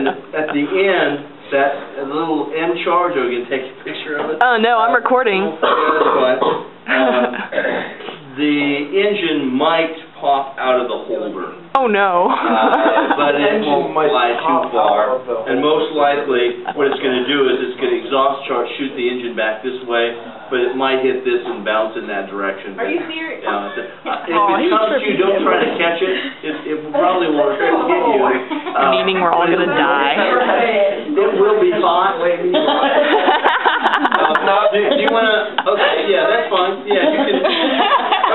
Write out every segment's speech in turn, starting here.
at the end, that little end charge, are you gonna take a picture of it? Oh no, I'm recording. Yeah, that's. Um, the engine might pop out of the holder. oh no. Uh, but it won't might fly too far. out of the And most likely, what it's gonna do is it's gonna exhaust chart, shoot the engine back this way, but it might hit this and bounce in that direction. Are you serious? Uh, If it he's comes to you, don't try to catch it. It, it probably won't hit you. Meaning we're all gonna die. It will be hot. Uh, do, do you wanna, okay, yeah, that's fine, yeah, you can,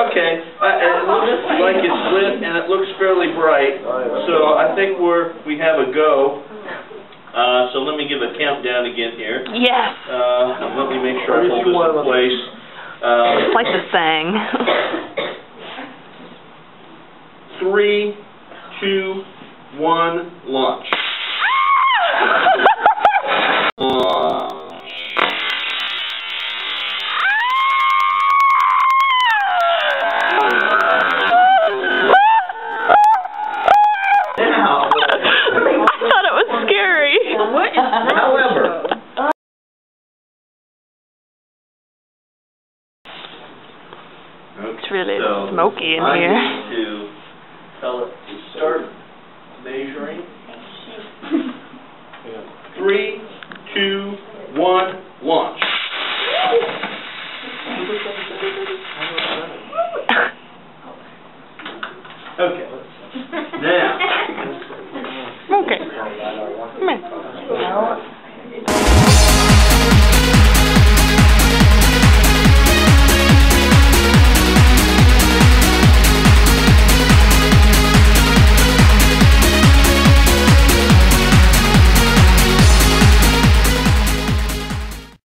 okay. Uh, it looks like it's lit and it looks fairly bright, so I think we're, we have a go. Uh, so let me give a countdown again here. yes. Uh, let me make sure I hold this in place. It's Uh, like the thing. three, two, one, launch. Now, I thought it was scary. What is however, It's really So, smoky in I here. need to tell it to start now. okay. Come here.